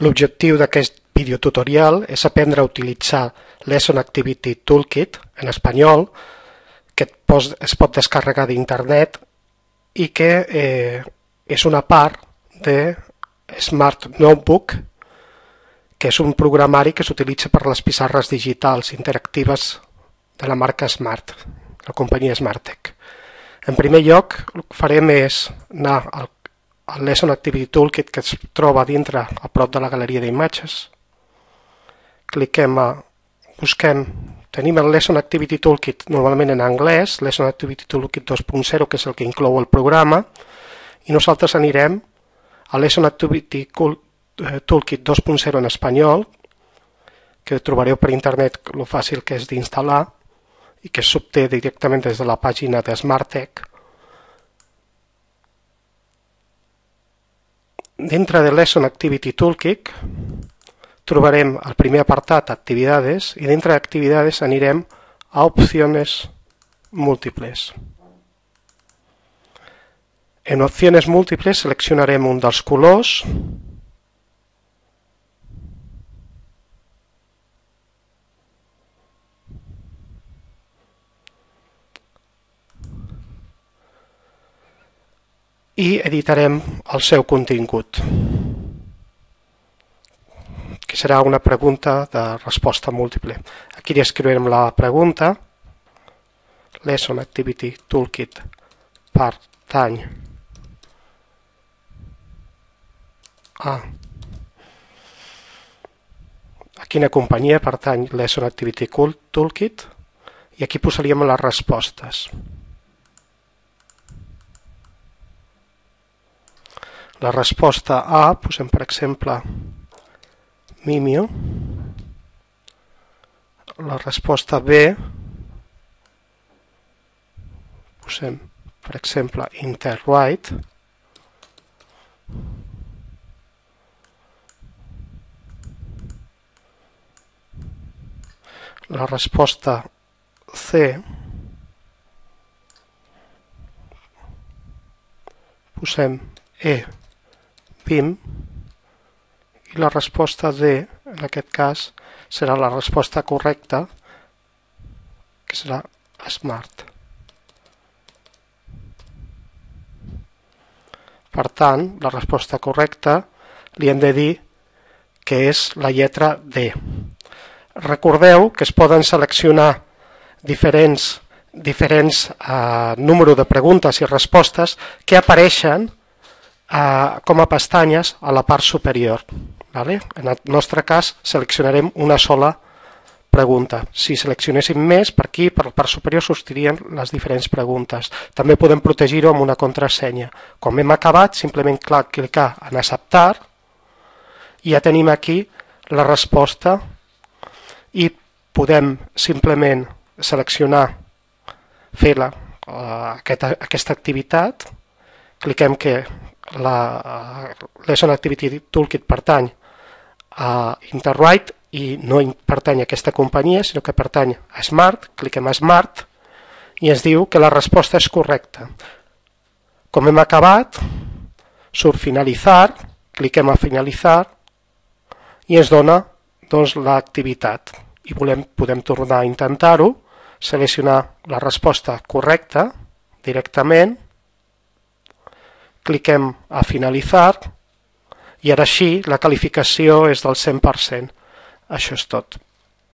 L'objectiu d'aquest videotutorial és aprendre a utilitzar Lesson Activity Toolkit en espanyol, que es pot descarregar d'internet i que eh, és una part de Smart Notebook, que és un programari que s'utilitza per les pissarres digitals interactives de la marca Smart, la companyia Smartec. En primer lloc, el que farem és anar al el Lesson Activity Toolkit que es troba dintre a prop de la galeria d'imatges. Cliquem a... busquem... Tenim el Lesson Activity Toolkit normalment en anglès, Lesson Activity Toolkit 2.0, que és el que inclou el programa, i nosaltres anirem a Lesson Activity eh, Toolkit 2.0 en espanyol, que trobareu per internet lo fàcil que és d'instal·lar i que s'obté directament des de la pàgina de SmartTech Dintre de Lesson Activity Toolkit trobarem el primer apartat Actividades i dintre d'Actividades anirem a Opciones múltiples. En Opciones múltiples seleccionarem un dels colors i editarem el seu contingut que serà una pregunta de resposta múltiple. Aquí li escriurem la pregunta Lesson Activity Toolkit pertany a a quina companyia pertany Lesson Activity Toolkit i aquí posaríem les respostes. La resposta A, posem per exemple Mimio. La resposta B, posem per exemple Interwrite. La resposta C, posem E PIM i la resposta D, en aquest cas, serà la resposta correcta, que serà SMART. Per tant, la resposta correcta li hem de dir que és la lletra D. Recordeu que es poden seleccionar diferents, diferents eh, número de preguntes i respostes que apareixen eh, com a pestanyes a la part superior. Vale? En el nostre cas seleccionarem una sola pregunta. Si seleccionéssim més, per aquí, per la part superior, sortirien les diferents preguntes. També podem protegir-ho amb una contrasenya. Com hem acabat, simplement clicar en acceptar i ja tenim aquí la resposta i podem simplement seleccionar fer la, uh, aquesta, aquesta activitat, cliquem que la Lesson Activity Toolkit pertany a Interwrite i no pertany a aquesta companyia, sinó que pertany a Smart, cliquem a Smart i ens diu que la resposta és correcta. Com hem acabat, surt finalitzar, cliquem a finalitzar i ens dona doncs, l'activitat. I volem, podem tornar a intentar-ho, seleccionar la resposta correcta directament cliquem a finalitzar i ara sí la qualificació és del 100%. Això és tot.